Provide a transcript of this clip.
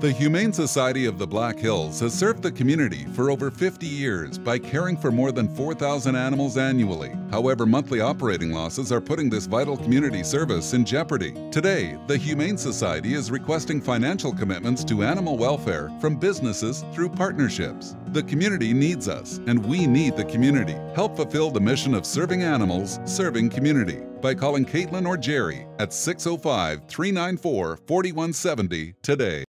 The Humane Society of the Black Hills has served the community for over 50 years by caring for more than 4,000 animals annually. However, monthly operating losses are putting this vital community service in jeopardy. Today, the Humane Society is requesting financial commitments to animal welfare from businesses through partnerships. The community needs us, and we need the community. Help fulfill the mission of serving animals, serving community by calling Caitlin or Jerry at 605 394 4170 today.